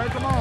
doing, man? Come on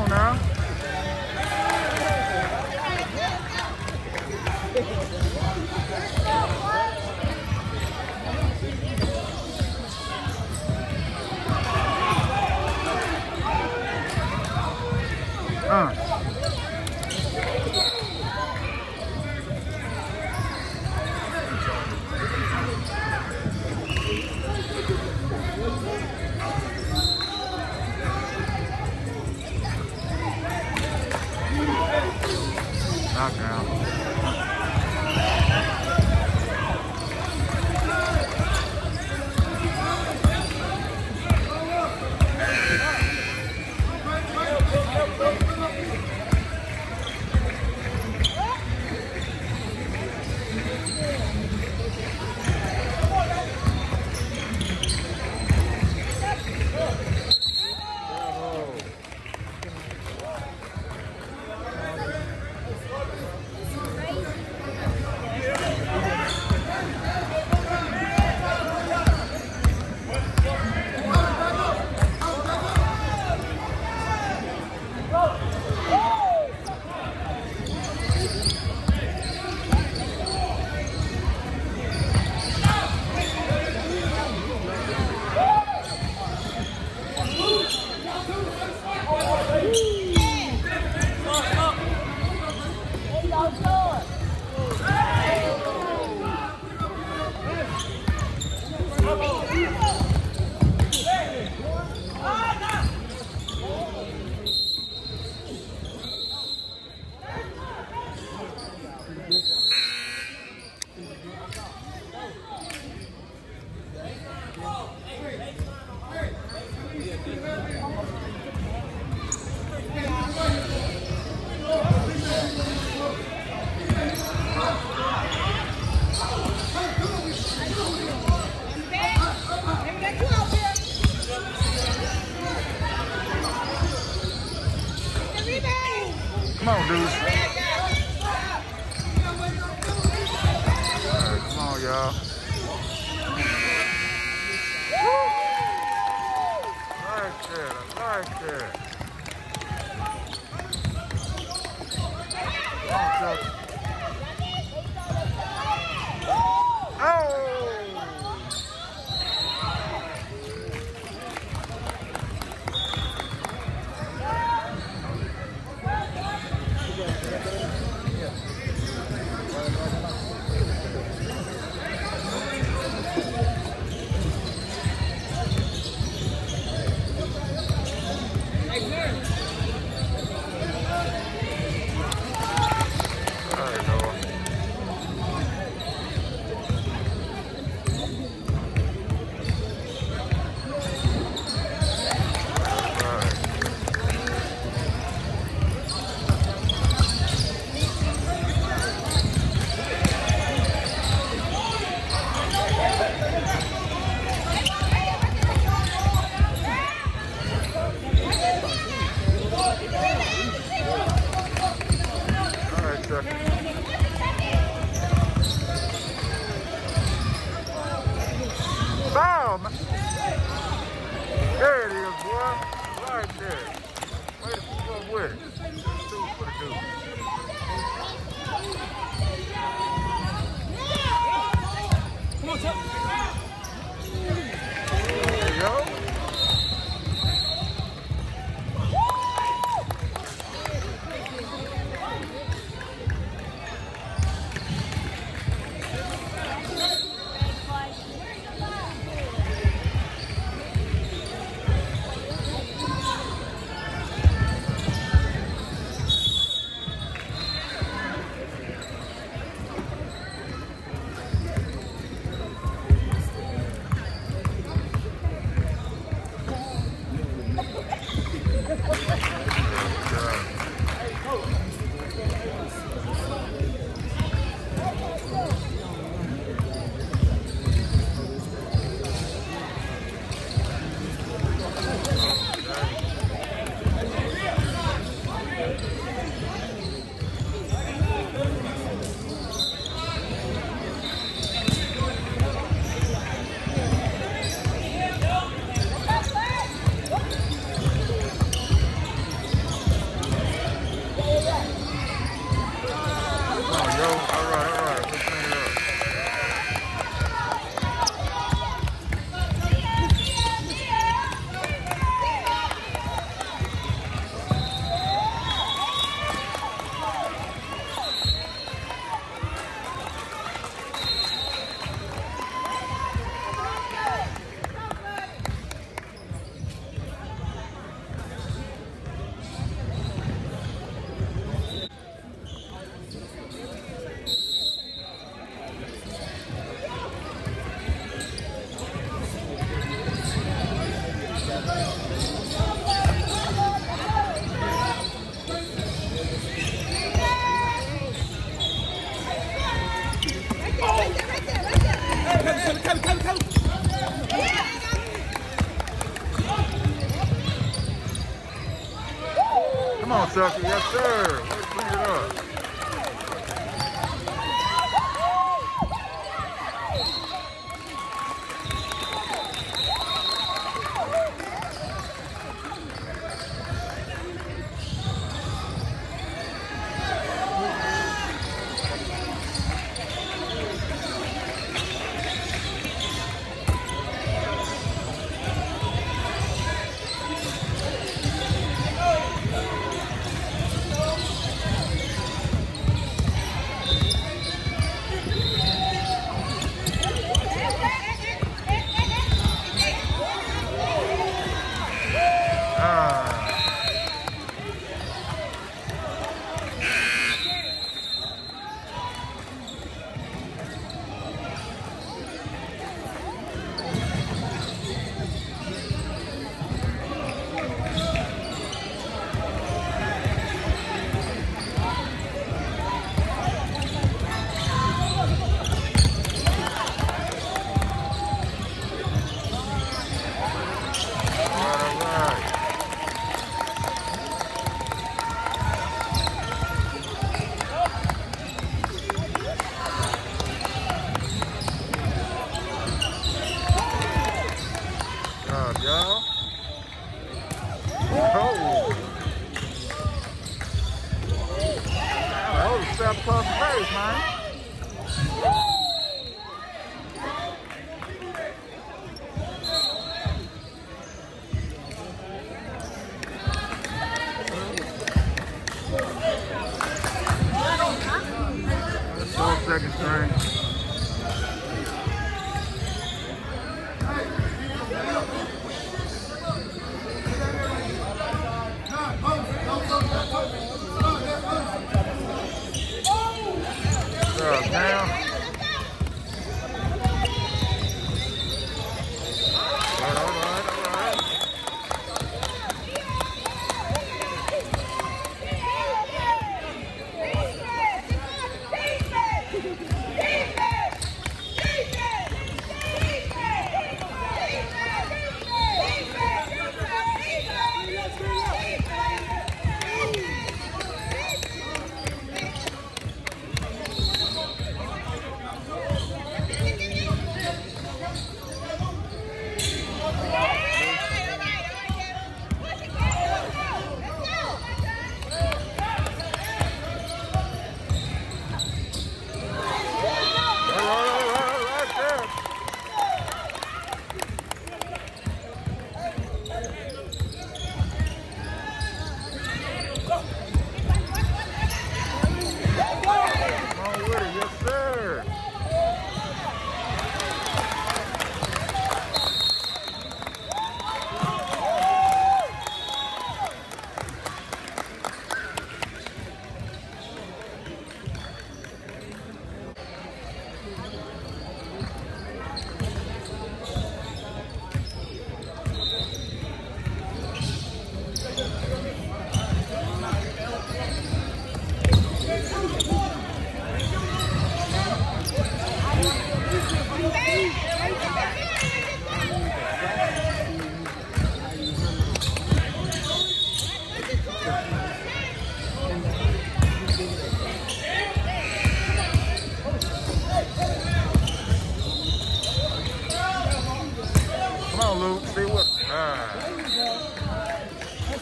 That's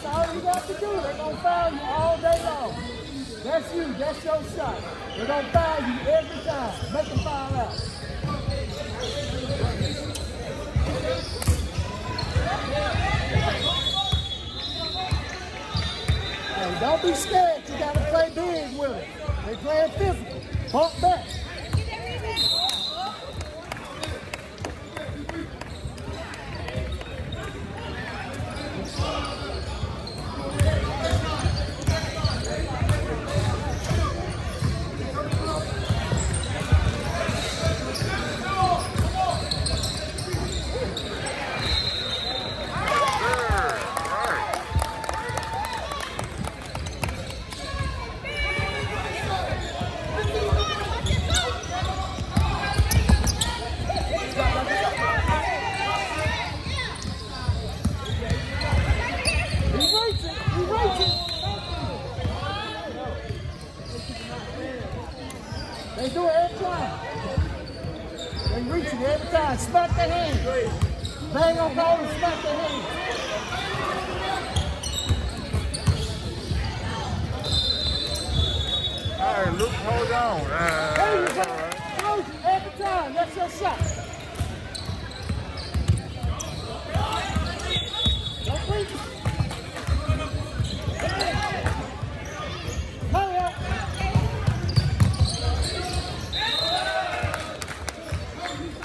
all you got to do. They're going to foul you all day long. That's you. That's your shot. They're going to foul you every time. Make them foul out. Hey, don't be scared. You got to play big with them. They're playing physical. Pump back.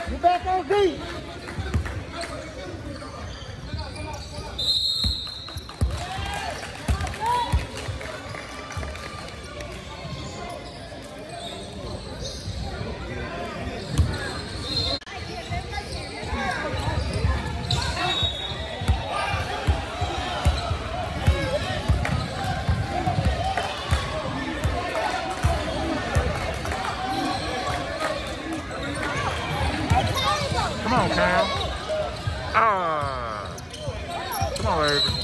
You're back on D. Come on, Cam. Ah. Come on, Avery.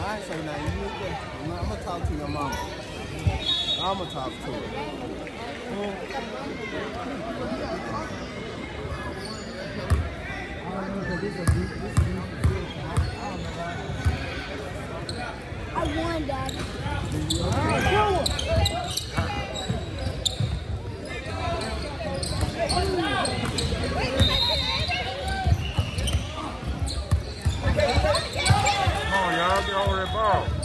Alright, so now you need to, I'm, I'm gonna talk to your mama. Talk to her. I won, Daddy. Come on, y'all. Get over that ball.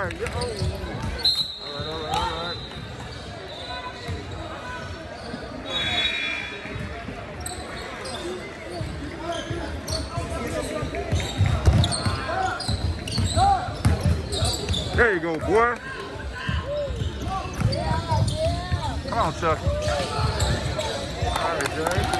fire. You're, There you go, boy. Come on, Chuck. All right, Jay.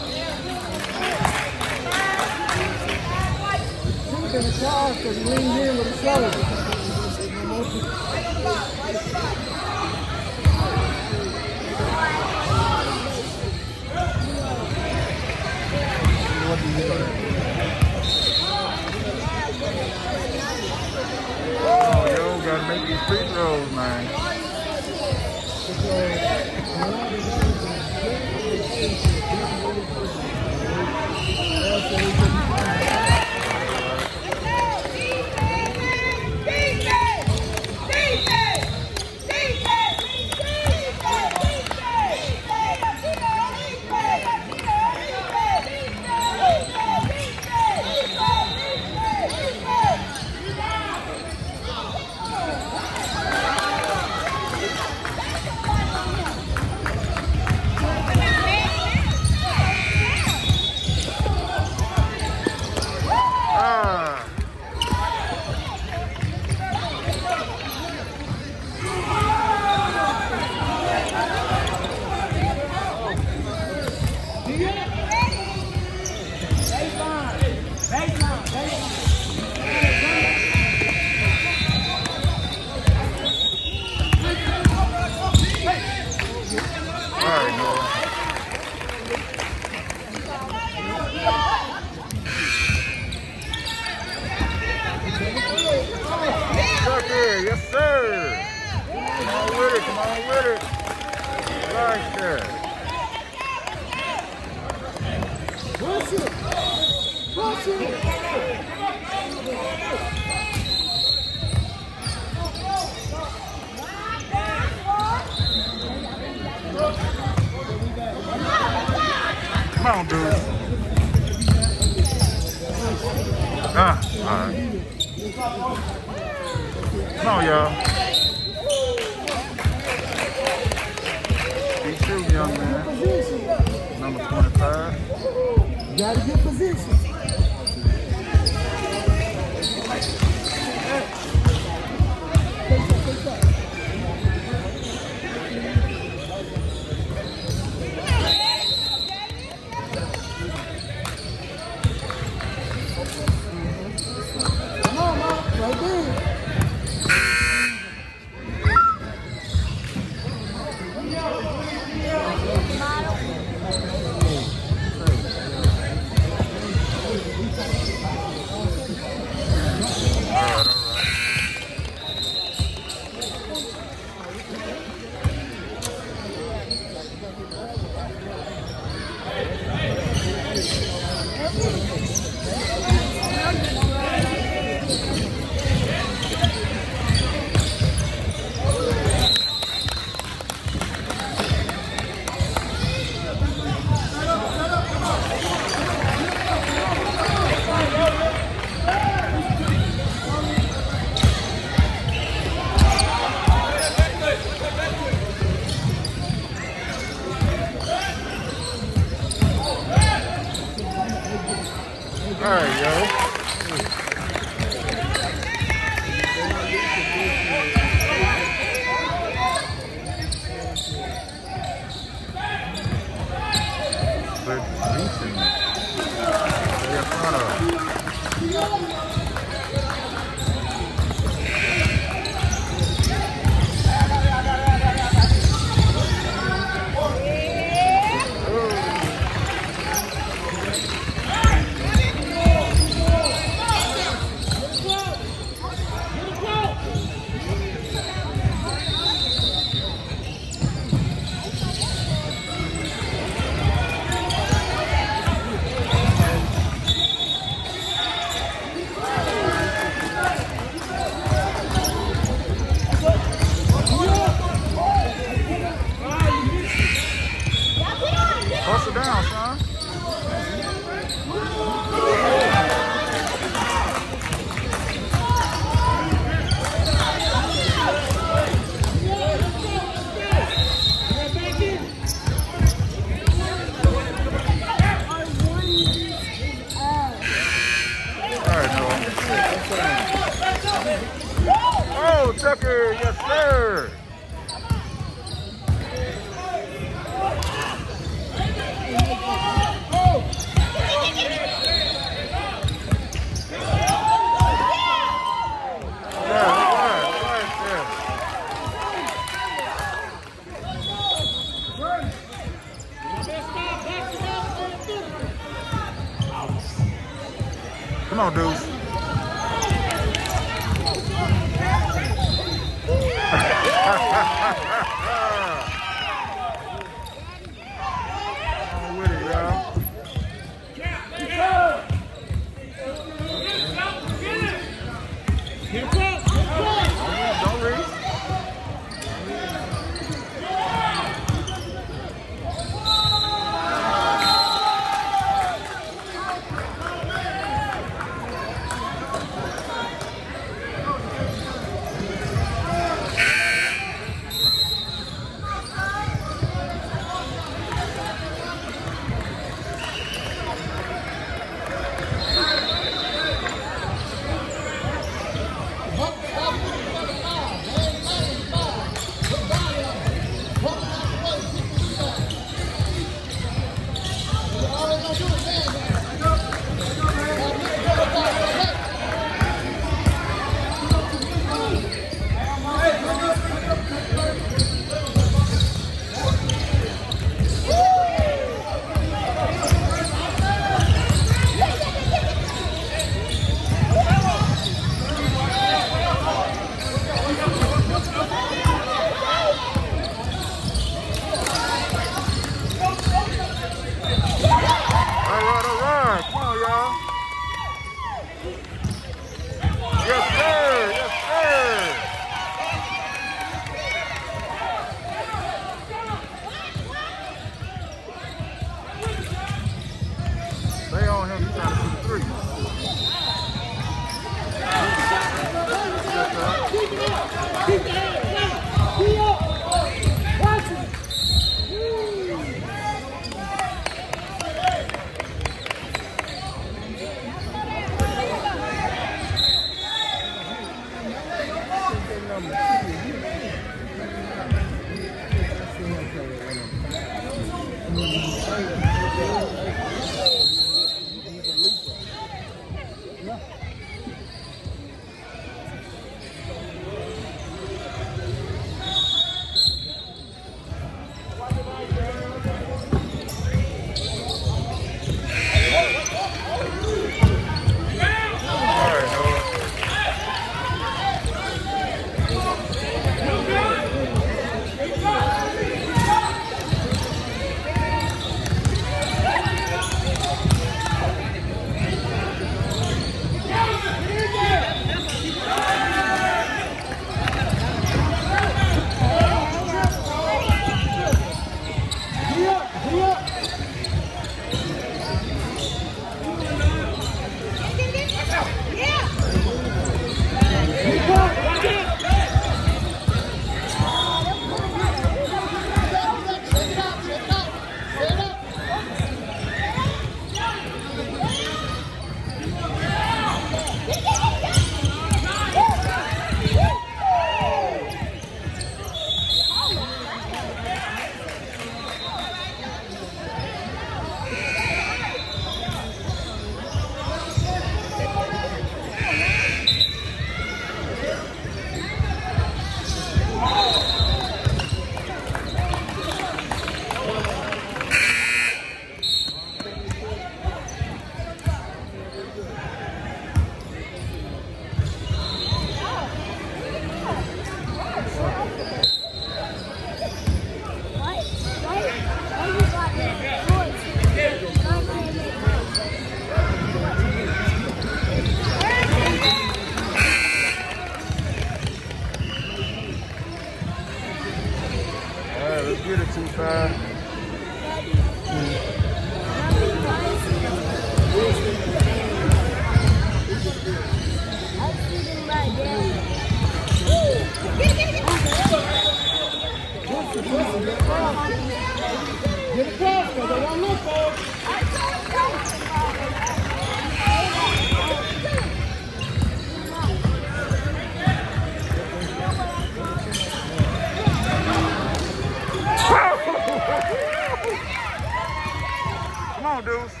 Come on, dudes.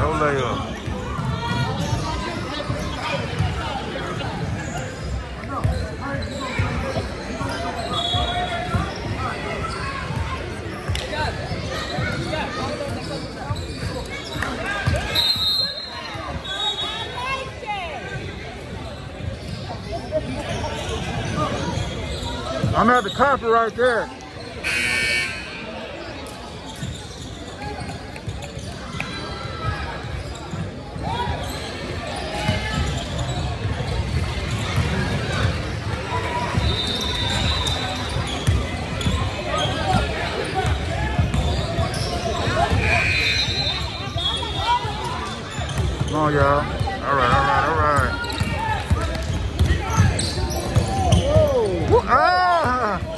No layup. I'm the carpet right there. Come on, y'all. All right, all right, all right. Woo, ah! Ah.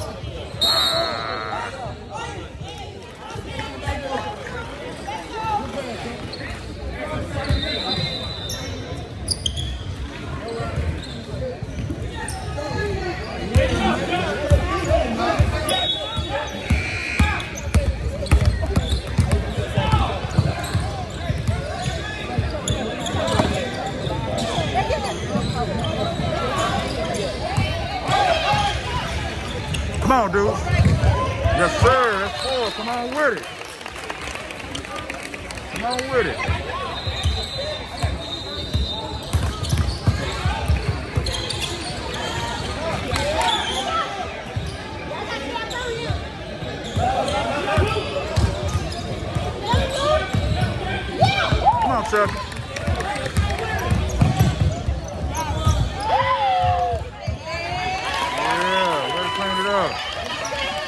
Come on, dude. Yes, sir. That's four. Come on with it. Come on with it. Come on, Chuck. Yeah, way to clean it up.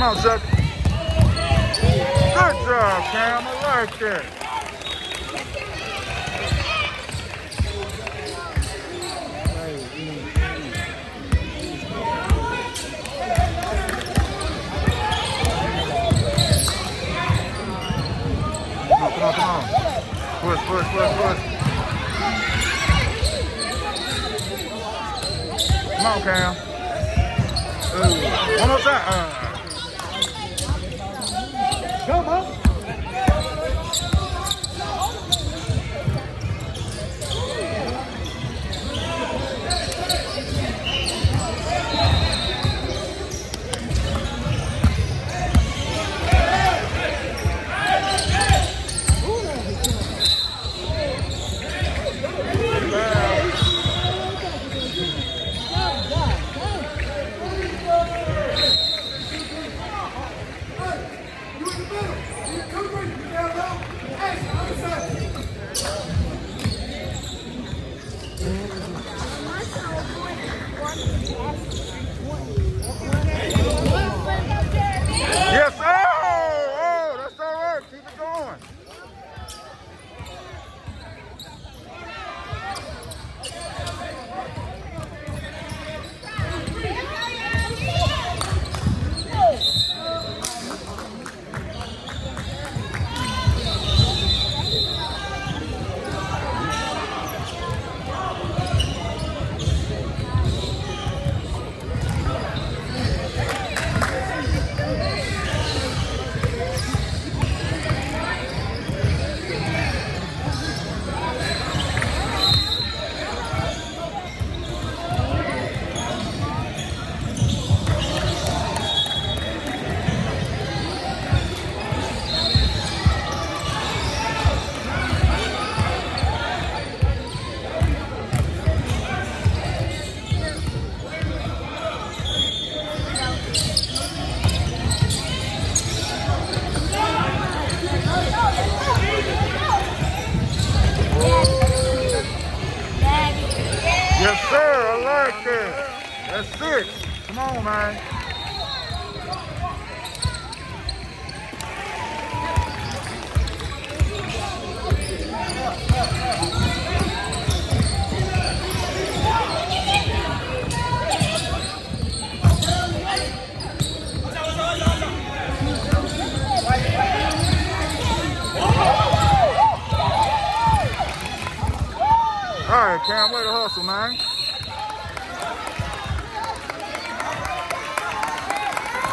Come on, Chuck. Good job, Cam. I like that. Come on, come on, come on. Push, push, push, push. Come on, Cam. One more time. Uh. Go, Mo. All right, Cam, way to hustle, man.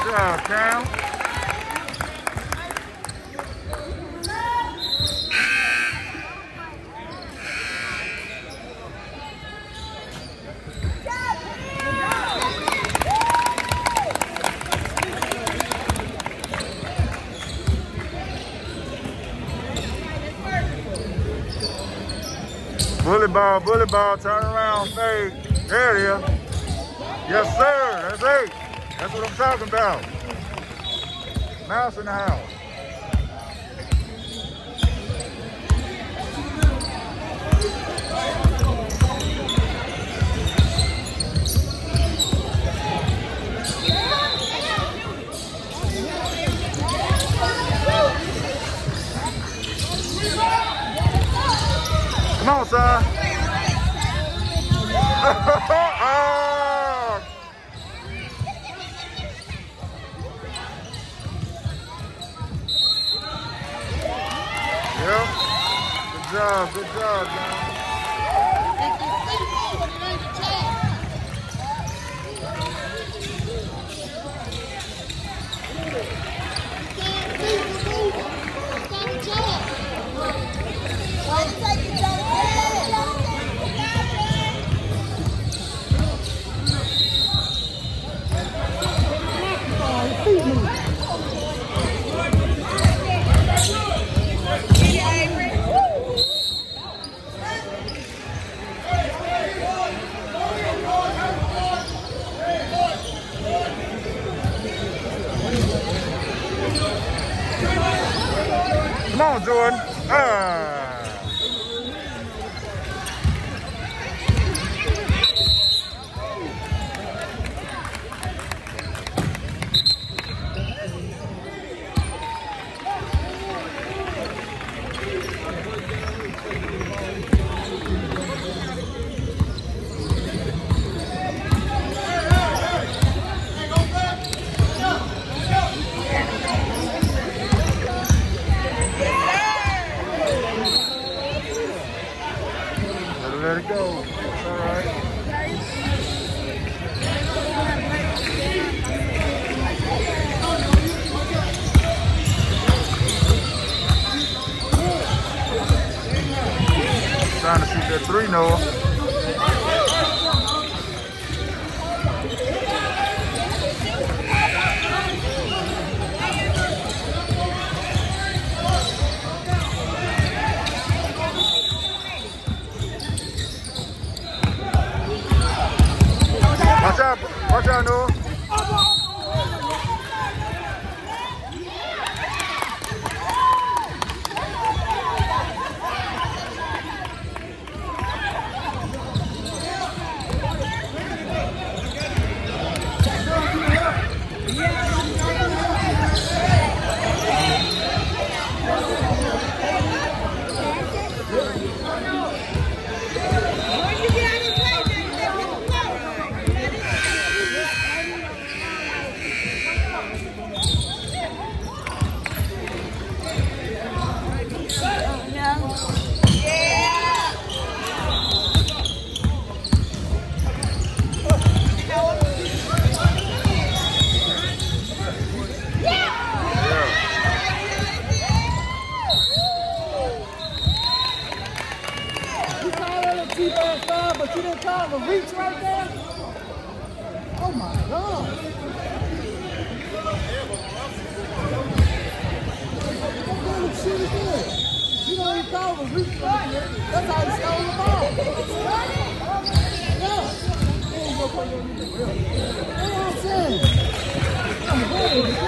Good job, Cam. Bully ball, bully ball, turn around, fade. There it is. Yes, sir. That's eight. That's what I'm talking about. Mouse in the house. That's how he stole the ball. Yeah. That's what